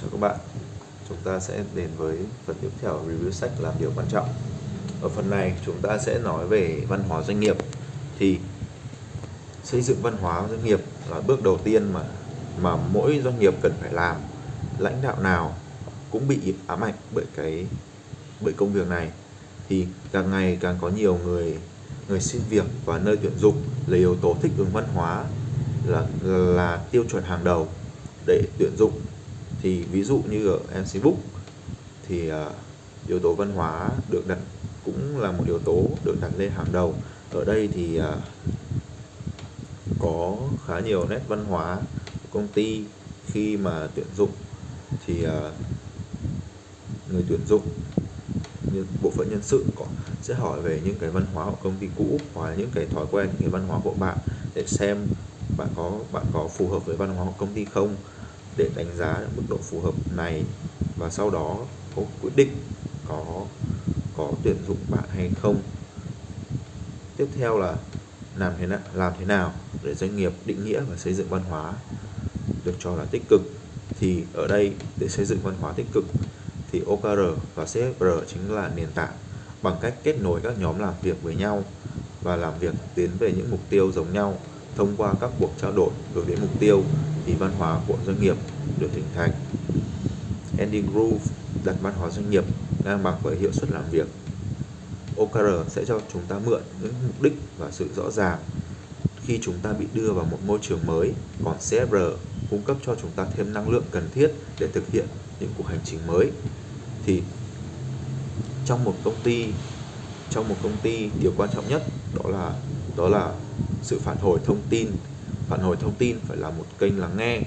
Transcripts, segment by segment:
Chào các bạn, chúng ta sẽ đến với phần tiếp theo review sách làm điều quan trọng. Ở phần này chúng ta sẽ nói về văn hóa doanh nghiệp. Thì xây dựng văn hóa doanh nghiệp là bước đầu tiên mà mà mỗi doanh nghiệp cần phải làm. Lãnh đạo nào cũng bị ám ảnh bởi cái bởi công việc này. Thì càng ngày càng có nhiều người người xin việc và nơi tuyển dụng là yếu tố thích ứng văn hóa là là tiêu chuẩn hàng đầu để tuyển dụng thì ví dụ như ở MC Book thì uh, yếu tố văn hóa được đặt cũng là một yếu tố được đặt lên hàng đầu. Ở đây thì uh, có khá nhiều nét văn hóa của công ty khi mà tuyển dụng. Thì uh, người tuyển dụng như bộ phận nhân sự có sẽ hỏi về những cái văn hóa của công ty cũ hoặc là những cái thói quen những cái văn hóa của bạn để xem bạn có bạn có phù hợp với văn hóa của công ty không để đánh giá mức độ phù hợp này. Và sau đó có quyết định có có tuyển dụng bạn hay không. Tiếp theo là làm thế nào, làm thế nào để doanh nghiệp định nghĩa và xây dựng văn hóa được cho là tích cực. Thì ở đây, để xây dựng văn hóa tích cực thì OKR và CSR chính là nền tảng bằng cách kết nối các nhóm làm việc với nhau và làm việc tiến về những mục tiêu giống nhau thông qua các cuộc trao đổi hướng đến mục tiêu thì văn hóa của doanh nghiệp được hình thành. Andy Grove đặt văn hóa doanh nghiệp ngang bằng với hiệu suất làm việc. OKR sẽ cho chúng ta mượn những mục đích và sự rõ ràng khi chúng ta bị đưa vào một môi trường mới, còn CFR cung cấp cho chúng ta thêm năng lượng cần thiết để thực hiện những cuộc hành trình mới. Thì trong một công ty trong một công ty điều quan trọng nhất đó là đó là sự phản hồi thông tin phản hồi thông tin phải là một kênh lắng nghe.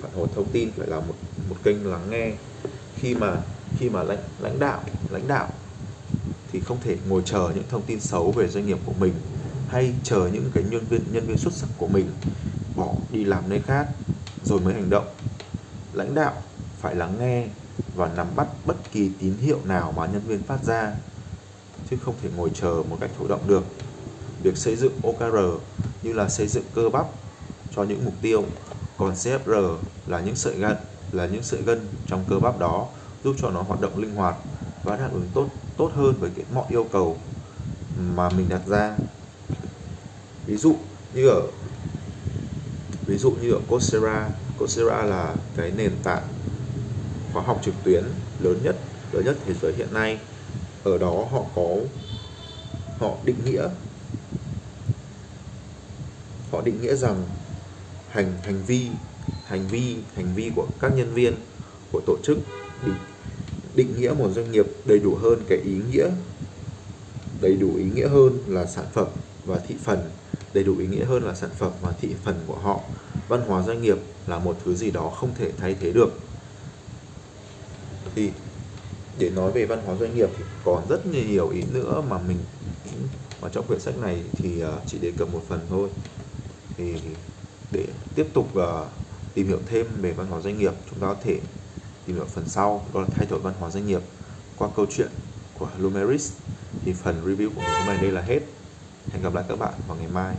Phản hồi thông tin phải là một một kênh lắng nghe. Khi mà khi mà lãnh lãnh đạo lãnh đạo thì không thể ngồi chờ những thông tin xấu về doanh nghiệp của mình hay chờ những cái nhân viên nhân viên xuất sắc của mình bỏ đi làm nơi khác rồi mới hành động. Lãnh đạo phải lắng nghe và nắm bắt bất kỳ tín hiệu nào mà nhân viên phát ra, chứ không thể ngồi chờ một cách thụ động được việc xây dựng OKR như là xây dựng cơ bắp cho những mục tiêu còn CFR là những sợi gân là những sợi gân trong cơ bắp đó, giúp cho nó hoạt động linh hoạt và đáp ứng tốt tốt hơn với cái mọi yêu cầu mà mình đặt ra. Ví dụ như ở, ví dụ như ở Coursera Coursera là cái nền tảng khóa học trực tuyến lớn nhất lớn nhất thế giới hiện nay. Ở đó họ có, họ định nghĩa họ định nghĩa rằng hành hành vi hành vi hành vi của các nhân viên của tổ chức định, định nghĩa một doanh nghiệp đầy đủ hơn cái ý nghĩa đầy đủ ý nghĩa hơn là sản phẩm và thị phần đầy đủ ý nghĩa hơn là sản phẩm và thị phần của họ. Văn hóa doanh nghiệp là một thứ gì đó không thể thay thế được. Thì để nói về văn hóa doanh nghiệp thì còn rất nhiều ý nữa mà mình mà trong quyển sách này thì à, chỉ đề cập một phần thôi thì để tiếp tục uh, tìm hiểu thêm về văn hóa doanh nghiệp chúng ta có thể tìm hiểu phần sau đó là thay đổi văn hóa doanh nghiệp qua câu chuyện của Lumeris. Thì phần review của mình hôm nay đây là hết. Hẹn gặp lại các bạn vào ngày mai.